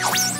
you.